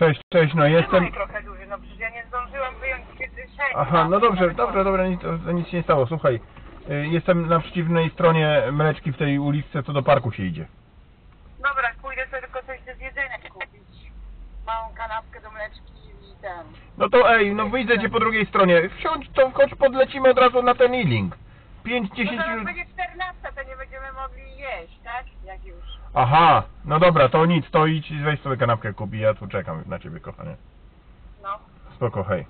Cześć, cześć, no jestem... Trzymaj trochę duży, no przecież ja nie zdążyłam wyjąć kieszeni. Aha, no dobrze, dobrze, dobra, nic, to nic się nie stało, słuchaj. y, Jestem na przeciwnej stronie mleczki w tej uliczce, co do parku się idzie. Dobra, pójdę sobie tylko coś do jedzenia kupić. Małą kanapkę do mleczki i ten. No to ej, no wyjdę cię po drugiej stronie. Wsiądź, to chodź podlecimy od razu na ten e-link. 5-10 No zaraz minut. będzie 14, to nie będziemy mogli jeść, tak? Jak już. Aha, no dobra, to nic, to idź i weź sobie kanapkę kup i ja tu czekam na ciebie, kochanie. No. Spoko, hej.